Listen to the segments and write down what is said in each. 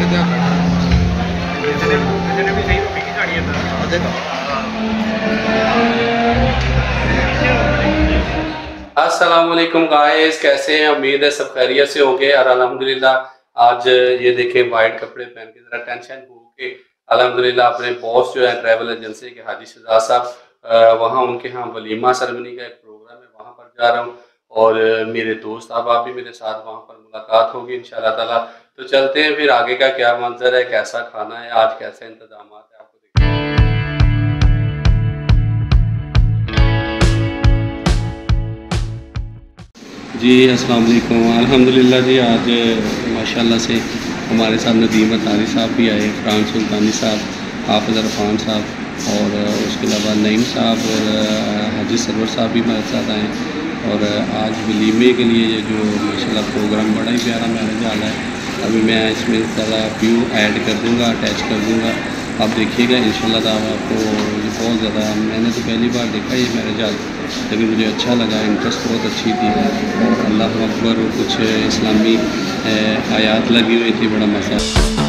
ਮੇਰੇ ਤੇ ਕਿਸੇ ਨੇ السلام علیکم گائز کیسے ہیں امید ہے سب خیریت سے ہوں گے اور الحمدللہ آج یہ دیکھیں وائٹ کپڑے پہن کے ذرا ٹینشن ہو کے الحمدللہ اپنے باس جو ہے ٹریول ایجنسی کے حاجی شہزاد صاحب وہاں ان کے ہاں ولیمہ سرمنی کا ایک پروگرام ہے وہاں پر جا رہا ہوں اور میرے دوست آپ بھی میرے ساتھ وہاں پر ملاقات ہوگی ان شاء اللہ تعالیٰ تو چلتے ہیں پھر آگے کا کیا منظر ہے، کیسا کھانا ہے، آج کیسے انتظامات ہیں، آپ کو جی السلام علیکم۔ الحمدللہ جی آج ماشاءاللہ سے ہمارے ساتھ ندیم اطاری صاحب بھی آئے، فرحان سلطانی صاحب، حافظ عرفان صاحب اور اس کے علاوہ نعیم صاحب اور حاجی سرور صاحب بھی ہمارے ساتھ آئے اور آج ولیمے کے لیے یہ جو ماشاءاللہ پروگرام بڑا ہی پیارا میرا جا رہا ہے۔ ابھی میں اس میں سارا پیو ایڈ کر دوں گا اٹیچ کر دوں گا. آپ دیکھیے گا ان شاء اللہ تعالیٰ آپ کو یہ بہت زیادہ میں نے تو پہلی بار دیکھا یہ میرا جال، لیکن مجھے اچھا لگا انٹرسٹ بہت اچھی تھی. اللہ اکبر، کچھ اسلامی آیات لگی ہوئی تھی، بڑا مزہ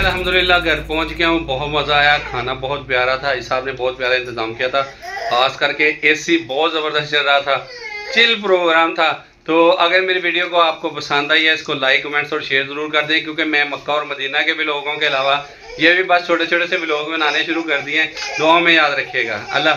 الحمدللہ گھر پہنچ گیا ہوں، بہت مزہ آیا، کھانا بہت پیارا تھا اس صاحب نے بہت پیارا انتظام کیا تھا۔ خاص کر کے اے سی بہت زبردست چل رہا تھا چل پروگرام تھا۔ تو اگر میری ویڈیو کو آپ کو پسند آئی ہے، اس کو لائک کمنٹس اور شیئر ضرور کر دیں، کیونکہ میں مکہ اور مدینہ کے لوگوں کے علاوہ یہ بھی بس چھوٹے چھوٹے سے بلوگ بنانے شروع کر دیے ہیں۔ دعاؤں میں یاد رکھیے گا۔ اللہ